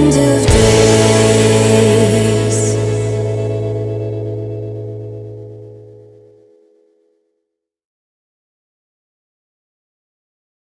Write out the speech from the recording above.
end of day.